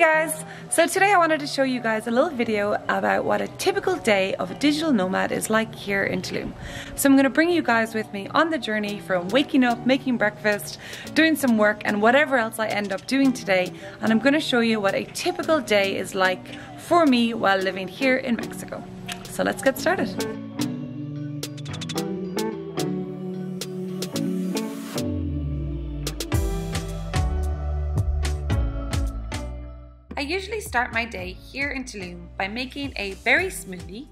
guys! So today I wanted to show you guys a little video about what a typical day of a digital nomad is like here in Tulum. So I'm going to bring you guys with me on the journey from waking up, making breakfast, doing some work and whatever else I end up doing today and I'm going to show you what a typical day is like for me while living here in Mexico. So let's get started. Start my day here in Tulum by making a berry smoothie,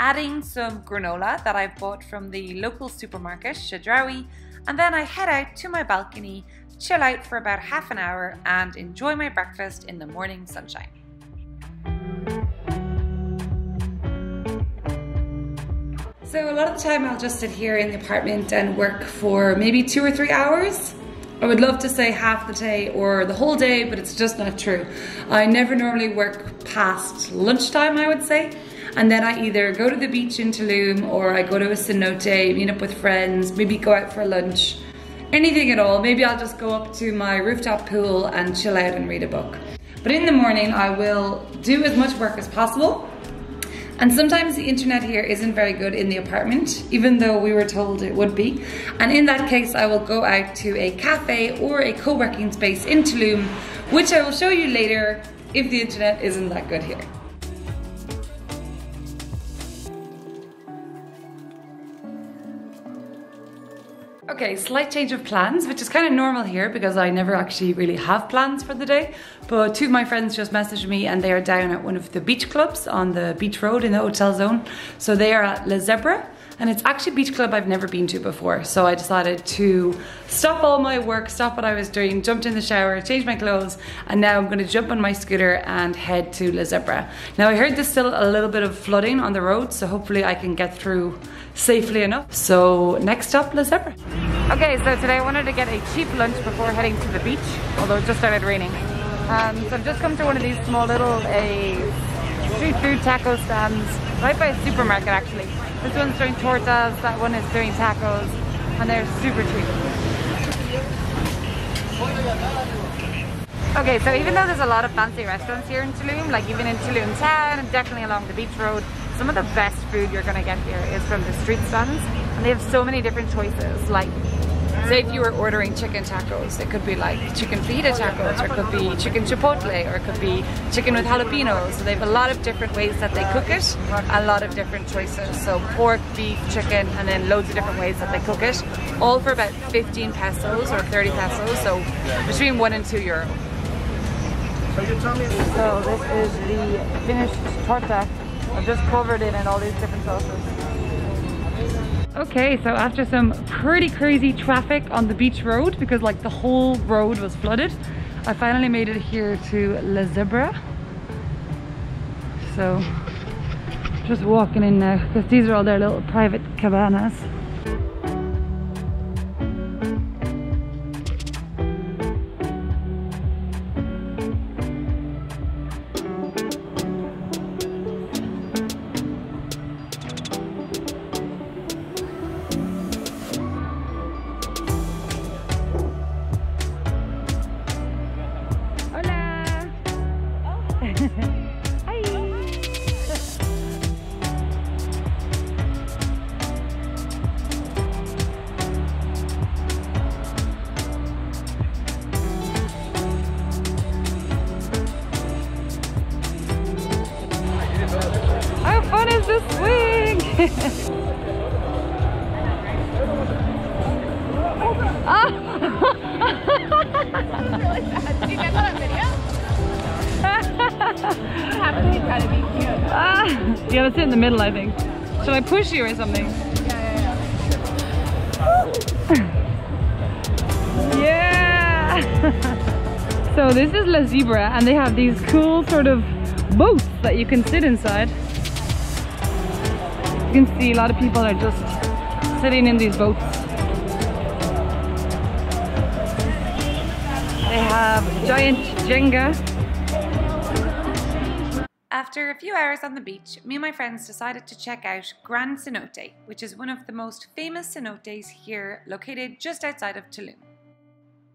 adding some granola that I've bought from the local supermarket, Chedraui, and then I head out to my balcony, chill out for about half an hour, and enjoy my breakfast in the morning sunshine. So a lot of the time I'll just sit here in the apartment and work for maybe two or three hours I would love to say half the day or the whole day, but it's just not true. I never normally work past lunchtime, I would say. And then I either go to the beach in Tulum or I go to a cenote, meet up with friends, maybe go out for lunch, anything at all. Maybe I'll just go up to my rooftop pool and chill out and read a book. But in the morning, I will do as much work as possible and sometimes the internet here isn't very good in the apartment, even though we were told it would be. And in that case, I will go out to a cafe or a co-working space in Tulum, which I will show you later if the internet isn't that good here. Okay, slight change of plans, which is kind of normal here because I never actually really have plans for the day. But two of my friends just messaged me and they are down at one of the beach clubs on the beach road in the hotel zone. So they are at La Zebra and it's actually a beach club I've never been to before. So I decided to stop all my work, stop what I was doing, jumped in the shower, changed my clothes, and now I'm gonna jump on my scooter and head to La Zebra. Now I heard there's still a little bit of flooding on the road, so hopefully I can get through safely enough. So next up, La Zebra. Okay, so today I wanted to get a cheap lunch before heading to the beach, although it just started raining. Um, so I've just come to one of these small little uh, street food taco stands, right by a supermarket actually. This one's doing tortas, that one is doing tacos, and they're super cheap. Okay, so even though there's a lot of fancy restaurants here in Tulum, like even in Tulum town and definitely along the beach road, some of the best food you're gonna get here is from the street stands. And they have so many different choices, like say if you were ordering chicken tacos, it could be like chicken fajita tacos, or it could be chicken chipotle, or it could be chicken with jalapenos. So they have a lot of different ways that they cook it, a lot of different choices. So pork, beef, chicken, and then loads of different ways that they cook it, all for about 15 pesos or 30 pesos, so between one and two euro. So this is the finished torta. I've just covered it in all these different sauces. Okay, so after some pretty crazy traffic on the beach road, because like the whole road was flooded, I finally made it here to La Zebra. So, just walking in now, because these are all their little private cabanas. you gotta sit in the middle, I think. Should I push you or something? Yeah, yeah, yeah. yeah. so this is La Zebra and they have these cool sort of boats that you can sit inside. You can see a lot of people are just sitting in these boats. They have giant Jenga. After a few hours on the beach, me and my friends decided to check out Gran Cenote, which is one of the most famous cenotes here, located just outside of Tulum.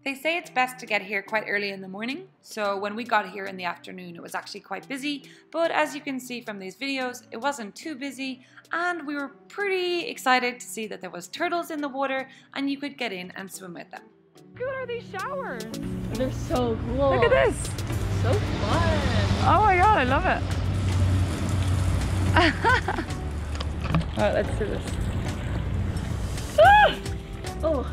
They say it's best to get here quite early in the morning, so when we got here in the afternoon it was actually quite busy, but as you can see from these videos, it wasn't too busy and we were pretty excited to see that there was turtles in the water and you could get in and swim with them. Look at these showers. They're so cool. Look at this! So fun. Oh my god, I love it! Alright, let's do this. Ah! Oh.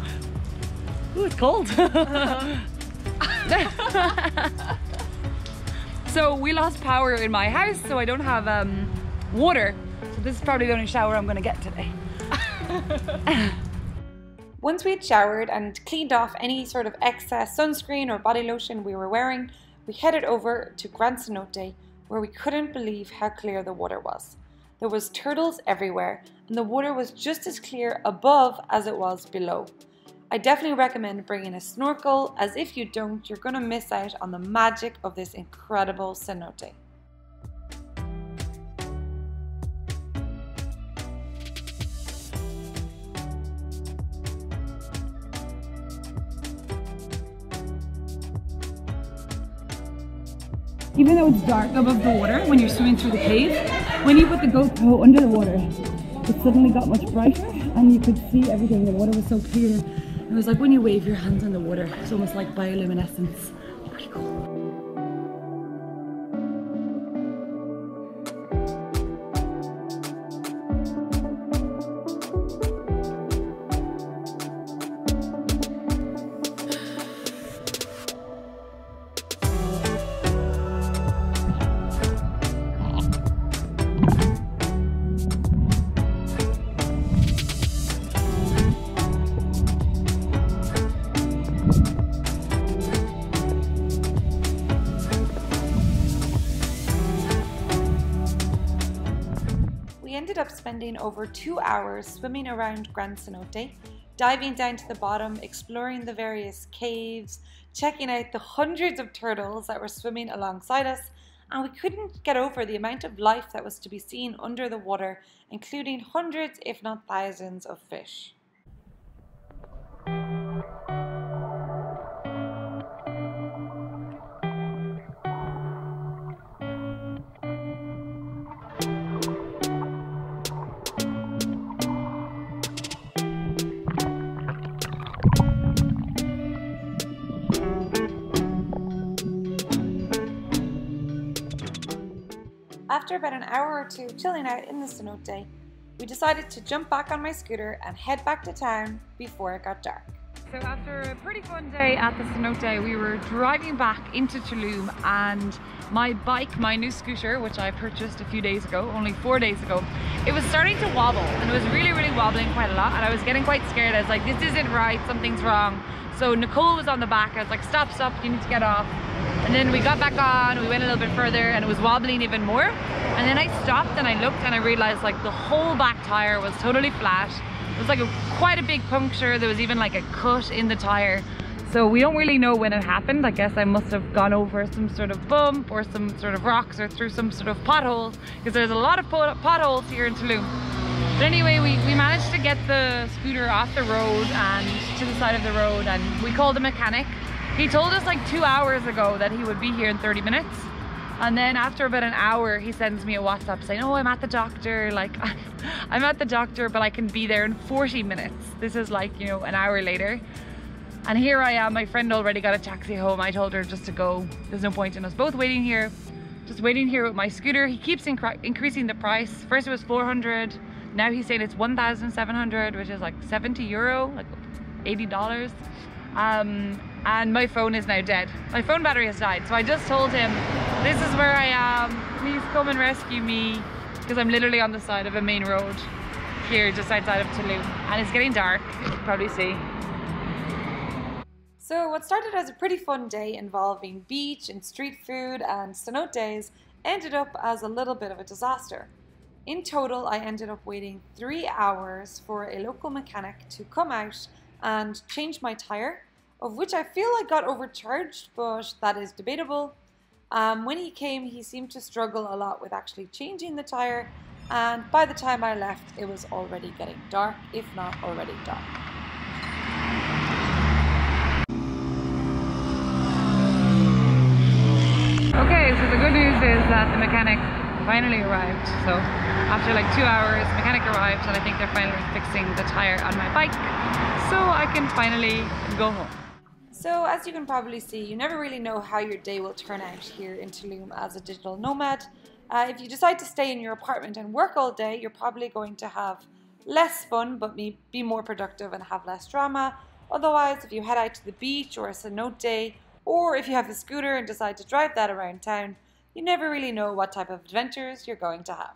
Ooh, it's cold. so we lost power in my house, so I don't have um, water. So this is probably the only shower I'm gonna get today. Once we had showered and cleaned off any sort of excess sunscreen or body lotion we were wearing, we headed over to Gran Cenote, where we couldn't believe how clear the water was. There was turtles everywhere, and the water was just as clear above as it was below. I definitely recommend bringing a snorkel as if you don't, you're going to miss out on the magic of this incredible cenote. Even though it's dark above the water when you're swimming through the cave, when you put the GoPro under the water, it suddenly got much brighter and you could see everything. The water was so clear. It was like when you wave your hands in the water, it's almost like bioluminescence. Oh Pretty cool. Ended up spending over two hours swimming around Gran Cenote, diving down to the bottom, exploring the various caves, checking out the hundreds of turtles that were swimming alongside us, and we couldn't get over the amount of life that was to be seen under the water, including hundreds, if not thousands, of fish. After about an hour or two chilling out in the cenote, we decided to jump back on my scooter and head back to town before it got dark. So after a pretty fun day at the cenote, we were driving back into Tulum and my bike, my new scooter, which I purchased a few days ago, only four days ago, it was starting to wobble and it was really, really wobbling quite a lot and I was getting quite scared. I was like, this isn't right, something's wrong. So Nicole was on the back, I was like, stop, stop, you need to get off. And then we got back on, we went a little bit further and it was wobbling even more. And then I stopped and I looked and I realized like the whole back tire was totally flat. It was like a, quite a big puncture. There was even like a cut in the tire. So we don't really know when it happened. I guess I must have gone over some sort of bump or some sort of rocks or through some sort of potholes because there's a lot of pot potholes here in Tulum. But anyway, we, we managed to get the scooter off the road and to the side of the road and we called a mechanic. He told us like two hours ago that he would be here in 30 minutes. And then after about an hour, he sends me a WhatsApp saying, oh, I'm at the doctor. Like, I'm at the doctor, but I can be there in 40 minutes. This is like, you know, an hour later. And here I am, my friend already got a taxi home. I told her just to go. There's no point in us both waiting here. Just waiting here with my scooter. He keeps increasing the price. First it was 400. Now he's saying it's 1,700, which is like 70 euro, like $80. Um, and my phone is now dead. My phone battery has died. So I just told him, this is where I am. Please come and rescue me. Because I'm literally on the side of a main road here just outside of Tulum. And it's getting dark, you can probably see. So what started as a pretty fun day involving beach and street food and cenotes ended up as a little bit of a disaster. In total, I ended up waiting three hours for a local mechanic to come out and change my tire, of which I feel I got overcharged, but that is debatable. Um, when he came, he seemed to struggle a lot with actually changing the tire, and by the time I left, it was already getting dark, if not already dark. Okay, so the good news is that the mechanic finally arrived. So after like two hours, mechanic arrived, and I think they're finally fixing the tire on my bike, so I can finally go home. So as you can probably see, you never really know how your day will turn out here in Tulum as a digital nomad. Uh, if you decide to stay in your apartment and work all day, you're probably going to have less fun, but be more productive and have less drama. Otherwise, if you head out to the beach or a cenote day, or if you have a scooter and decide to drive that around town, you never really know what type of adventures you're going to have.